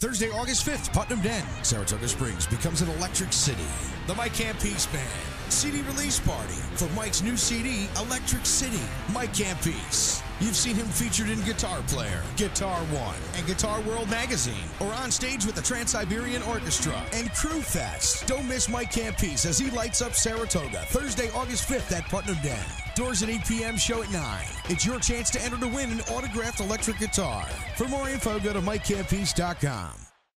Thursday, August 5th, Putnam Den. Saratoga Springs becomes an electric city. The Mike Campese Band. CD release party for Mike's new CD, Electric City. Mike Campese. You've seen him featured in Guitar Player, Guitar One, and Guitar World Magazine, or on stage with the Trans Siberian Orchestra and Crüe Fest. Don't miss Mike Campese as he lights up Saratoga Thursday, August 5th at Putnam Den. Doors at 8 p.m., show at 9. It's your chance to enter to win an autographed electric guitar. For more info, go to MikeCampese.com.